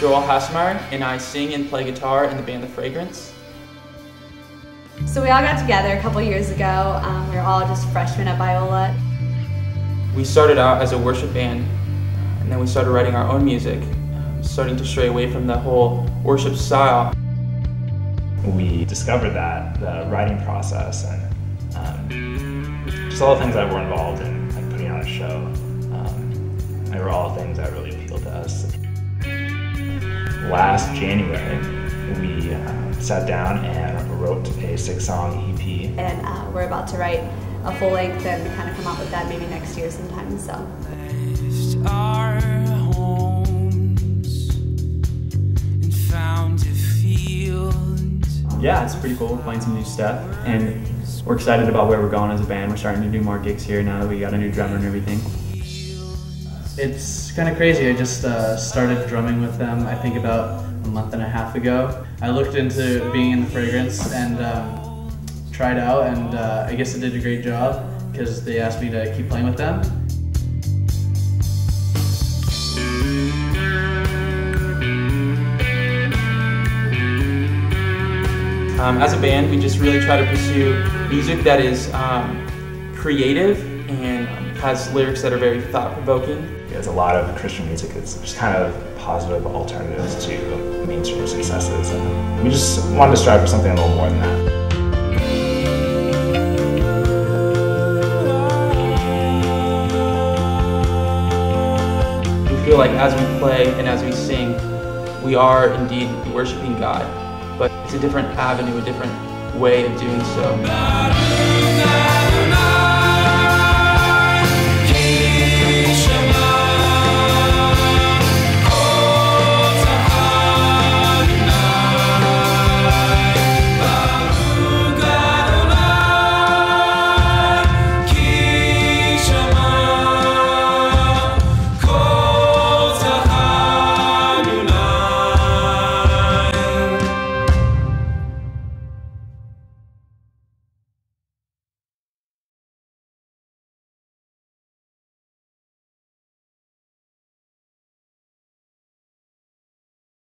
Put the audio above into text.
Joel Hasmeyer, and I sing and play guitar in the band The Fragrance. So we all got together a couple years ago. Um, we were all just freshmen at Biola. We started out as a worship band, and then we started writing our own music, um, starting to stray away from the whole worship style. We discovered that the writing process and um, just all the things that were involved in like, putting on a show, things that really appealed to us. Last January, we uh, sat down and wrote a six-song EP. And uh, we're about to write a full length and kind of come out with that maybe next year sometime. So. Our homes and found a field. Yeah, it's pretty cool playing some new stuff, and we're excited about where we're going as a band. We're starting to do more gigs here now that we got a new drummer and everything. It's kind of crazy. I just uh, started drumming with them, I think about a month and a half ago. I looked into being in the fragrance and um, tried out, and uh, I guess I did a great job because they asked me to keep playing with them. Um, as a band, we just really try to pursue music that is um, creative and has lyrics that are very thought-provoking. There's a lot of Christian music is just kind of positive alternatives to mainstream successes, and we just wanted to strive for something a little more than that. We feel like as we play and as we sing, we are indeed worshiping God, but it's a different avenue, a different way of doing so.